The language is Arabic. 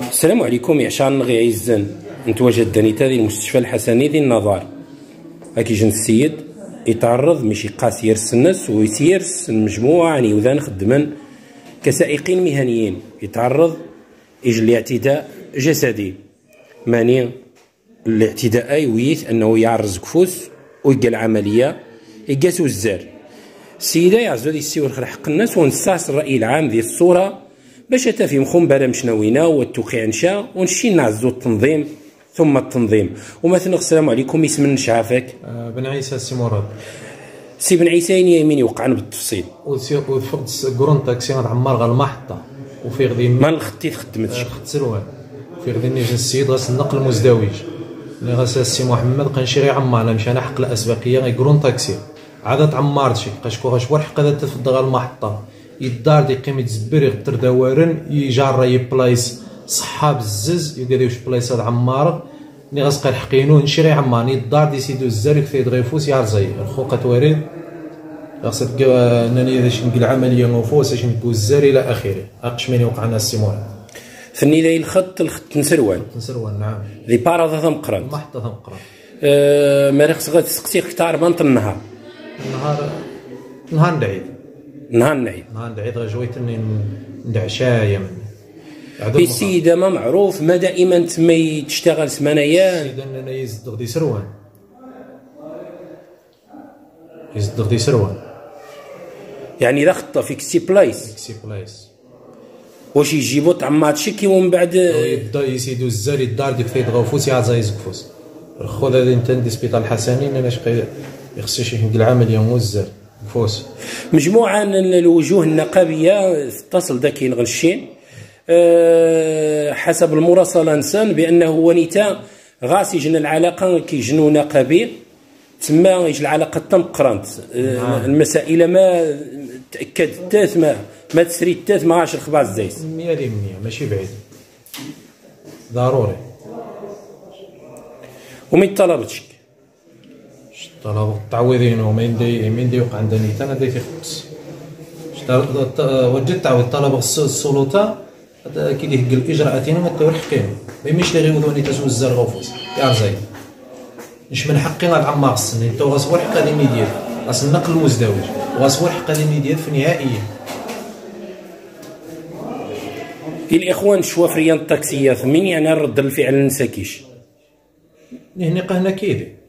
السلام عليكم يا عشان نغي عزان نتواجد دانيتا ديال المستشفى الحسني ديال النظار. هاكي جن السيد يتعرض مش يقاس يرس الناس ويسيرس المجموعة يعني وذان خدما كسائقين مهنيين. يتعرض يجي لاعتداء جسدي. ماني الاعتداء يويت أنه يعرز كفوس ويلقى العملية يقاسو الزار السيده يعزو دي السيور حق الناس ونساس الرأي العام ديال الصورة. باش تفهم بلا مشناوينا والتوقيع نشا ونشي نعزو التنظيم ثم التنظيم. ومثلا السلام عليكم اسم نشعفك. آه، بن عيسى السي مراد. سي بن عيسى يمين يوقعنا بالتفصيل. وفقد كورون تاكسي عمار غا المحطة وفي غادي ما الخطي خدمتش آه، خدت سروال وفي غادي نيجي السيد غاس النقل المزدوج اللي غاس السي محمد قنشي غي عمار مشى أنا حق الأسبقية غي كورون تاكسي. عاد تعمر شي كاشكو غاش ورح قدا تفضل غا المحطة. يدار دي قيمة زبير يغتر دوارن يجار يبلايس صحاب الزز يقدر يوش بلايصات عمار. ني غاسقا الحقينو نشري عماني الدار دي سيدو الزارك في غيفوس يعرزي الخوقة توارد غاسق ناني باش نقل عملية نوفوس باش نقول الزار إلى آخره. أقش من يوقع لنا السيمون. ثني ذي الخط الخط نسروان نسروان نعم. ذي بارا ثم قران محطة ثم قران أه ما خصك تسقسي كتار بانط النهار. النهار نهار نعيد. نهار نعيد. نهار نعيد ندعشايا من في السيدة ما معروف ما دائما تما تشتغل سمانيان السيدة أنا يزدغ دي سروان. يزدغ دي سروان. يعني إذا خطة فيك سي بلايس سي بلايس واش يجيبو طعمات شكي ومن بعد؟ يبدأ يسيدو الزاري الدار ديك فايد غوفوس يعزا يزكفوس خذ هذا انت دي سبيطار الحسنين أنا شقي يخصش يحق العمل يوم الزار فوس مجموعه من الوجوه النقابية اتصل ذاك غنشين أه حسب المراسله نسان بأنه ونيتا غاس يجن العلاقة كيجنو نقابي تما يجي العلاقة تم قرانت أه نعم. المسائل ما تاكد التاث ما ما تسري التاث ما عاش الخباز زيت 100% ماشي بعيد. ضروري. ومن طلبتك طلب التعويضين ومن دي من دي وقع عندنا أنا ديك خص وجدت تعويض طلب السلطه كي ليه قل اجراءاتنا ما تورحقين ما يمشي لي غير تسوز الزرغ وفوس يا مش من حقي غاد عمار السن انت غاصور حق هذه ميديات غاس النقل المزدوج غاصور حق هذه ميديات في نهائيا الاخوان الشوافريان الطاكسيات من يعني رد الفعل نساكيش هنا قهنا كيدي